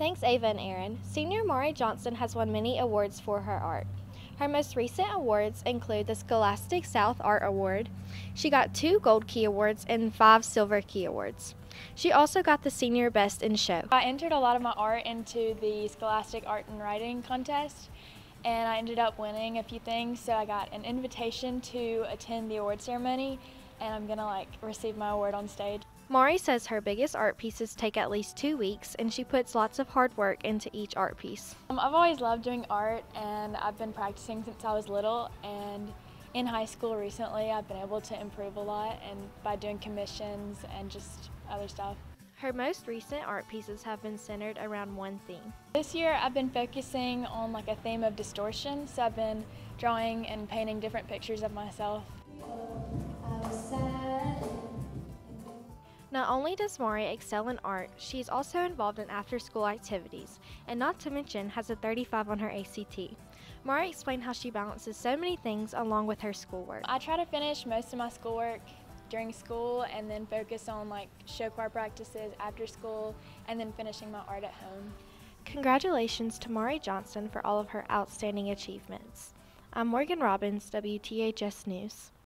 Thanks, Ava and Aaron. Senior Maury Johnston has won many awards for her art. Her most recent awards include the Scholastic South Art Award. She got two Gold Key Awards and five Silver Key Awards. She also got the Senior Best in Show. I entered a lot of my art into the Scholastic Art and Writing contest, and I ended up winning a few things. So I got an invitation to attend the award ceremony, and I'm gonna like receive my award on stage. Maury says her biggest art pieces take at least two weeks, and she puts lots of hard work into each art piece. Um, I've always loved doing art, and I've been practicing since I was little. And in high school recently, I've been able to improve a lot, and by doing commissions and just other stuff. Her most recent art pieces have been centered around one theme. This year, I've been focusing on like a theme of distortion, so I've been drawing and painting different pictures of myself. Not only does Maury excel in art, she is also involved in after school activities, and not to mention has a 35 on her ACT. Maury explained how she balances so many things along with her schoolwork. I try to finish most of my schoolwork during school and then focus on like show choir practices after school and then finishing my art at home. Congratulations to Maury Johnston for all of her outstanding achievements. I'm Morgan Robbins, WTHS News.